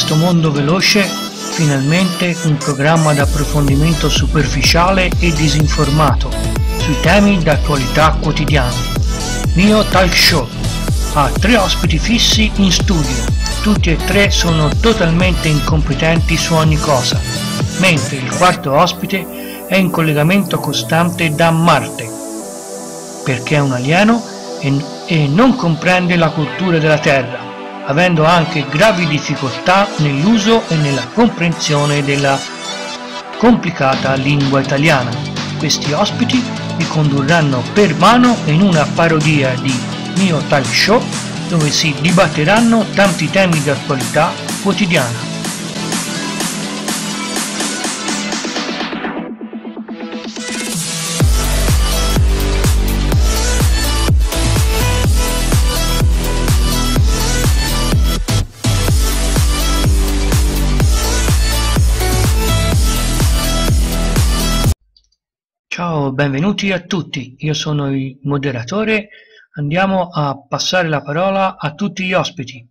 questo mondo veloce, finalmente un programma d'approfondimento superficiale e disinformato sui temi d'attualità quotidiana. Mio Talk Show. Ha tre ospiti fissi in studio, tutti e tre sono totalmente incompetenti su ogni cosa, mentre il quarto ospite è in collegamento costante da Marte, perché è un alieno e, e non comprende la cultura della Terra avendo anche gravi difficoltà nell'uso e nella comprensione della complicata lingua italiana. Questi ospiti vi condurranno per mano in una parodia di Mio Talk Show dove si dibatteranno tanti temi di attualità quotidiana. Ciao, benvenuti a tutti, io sono il moderatore, andiamo a passare la parola a tutti gli ospiti.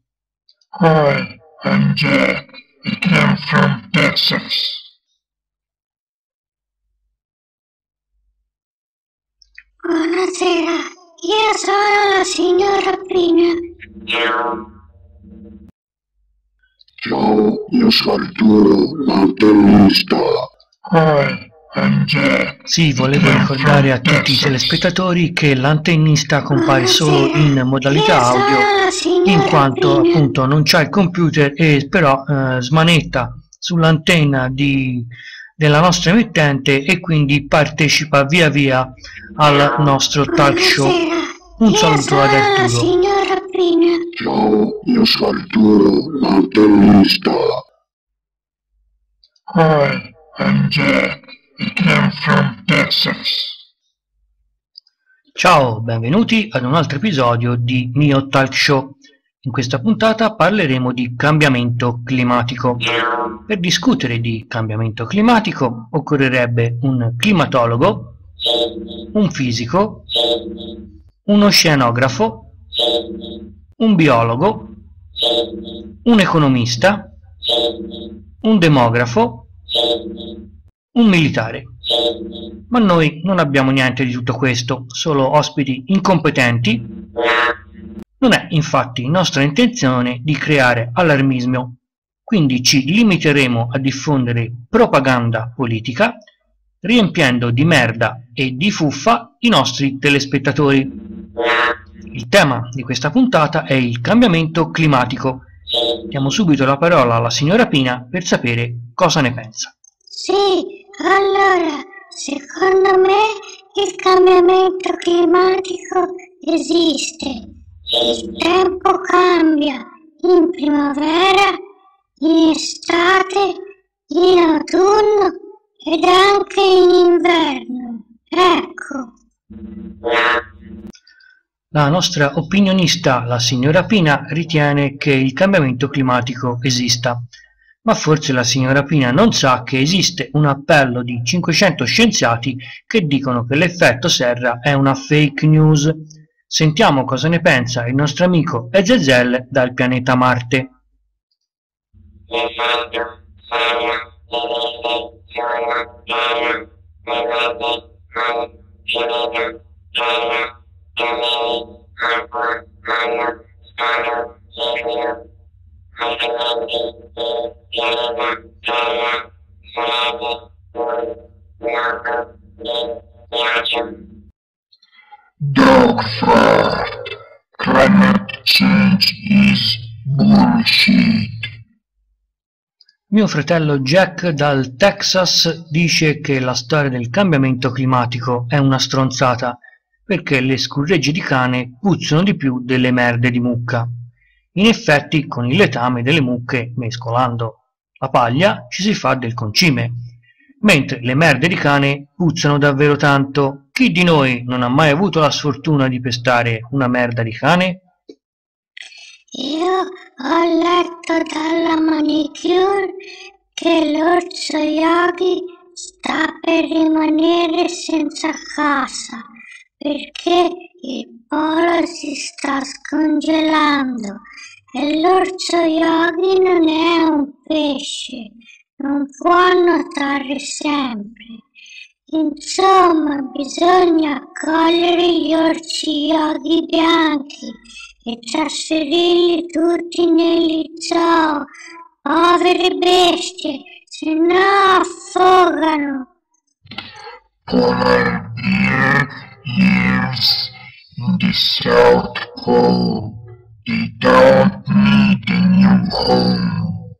Hi, I'm Jack. I came from Texas. Buonasera, io sono la signora Pina. Ciao, io sono Arturo, l'antennista. Hi. Sì, volevo ricordare a tutti i telespettatori che l'antennista compare solo in modalità audio in quanto appunto non c'è il computer e però eh, smanetta sull'antenna di, della nostra emittente e quindi partecipa via via al nostro talk show. Un saluto ad Arturo. Ciao, io sono Arturo, l'antennista. Hi, I'm Jack. Ciao, benvenuti ad un altro episodio di Mio Talk Show. In questa puntata parleremo di cambiamento climatico. Per discutere di cambiamento climatico occorrerebbe un climatologo, un fisico, un oceanografo, un biologo, un economista, un demografo, un militare. Ma noi non abbiamo niente di tutto questo, solo ospiti incompetenti. Non è infatti nostra intenzione di creare allarmismo, quindi ci limiteremo a diffondere propaganda politica, riempiendo di merda e di fuffa i nostri telespettatori. Il tema di questa puntata è il cambiamento climatico. Diamo subito la parola alla signora Pina per sapere cosa ne pensa. Sì, allora, secondo me il cambiamento climatico esiste. Il tempo cambia in primavera, in estate, in autunno ed anche in inverno. Ecco. La nostra opinionista, la signora Pina, ritiene che il cambiamento climatico esista, ma forse la signora Pina non sa che esiste un appello di 500 scienziati che dicono che l'effetto serra è una fake news. Sentiamo cosa ne pensa il nostro amico Ezezel dal pianeta Marte. Dog fart. Climate change is bullshit. Mio fratello Jack dal Texas dice che la storia del cambiamento climatico è una stronzata perché le scurregge di cane puzzano di più delle merde di mucca. In effetti, con il letame delle mucche, mescolando la paglia, ci si fa del concime, mentre le merde di cane puzzano davvero tanto. Chi di noi non ha mai avuto la sfortuna di pestare una merda di cane? Io ho letto dalla manicure che l'orso Yogi sta per rimanere senza casa perché il polo si sta scongelando l'orso yogi non è un pesce, non può nuotare sempre. Insomma, bisogna accogliere gli orsi yogi bianchi e trasferirli tutti negli zoo. Povere bestie, se no affogano. Polar bear lives in the South Pole. They don't need a new home.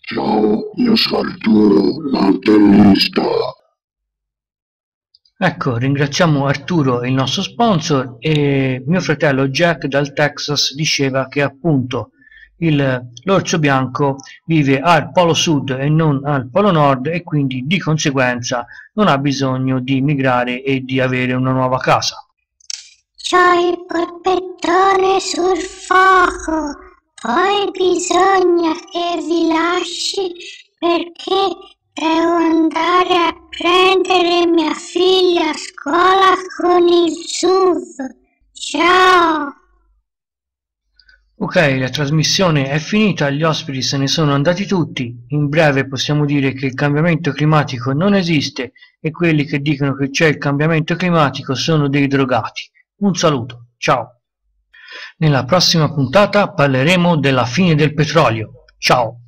Ciao, io sono Arturo, mantellista. Ecco, ringraziamo Arturo, il nostro sponsor, e mio fratello Jack dal Texas diceva che appunto l'orso bianco vive al polo sud e non al polo nord e quindi di conseguenza non ha bisogno di migrare e di avere una nuova casa. C'ho il polpettone sul fuoco, poi bisogna che vi lasci perché devo andare a prendere mia figlia a scuola con il SUV. Ciao! Ok, la trasmissione è finita, gli ospiti se ne sono andati tutti. In breve possiamo dire che il cambiamento climatico non esiste e quelli che dicono che c'è il cambiamento climatico sono dei drogati. Un saluto, ciao. Nella prossima puntata parleremo della fine del petrolio. Ciao.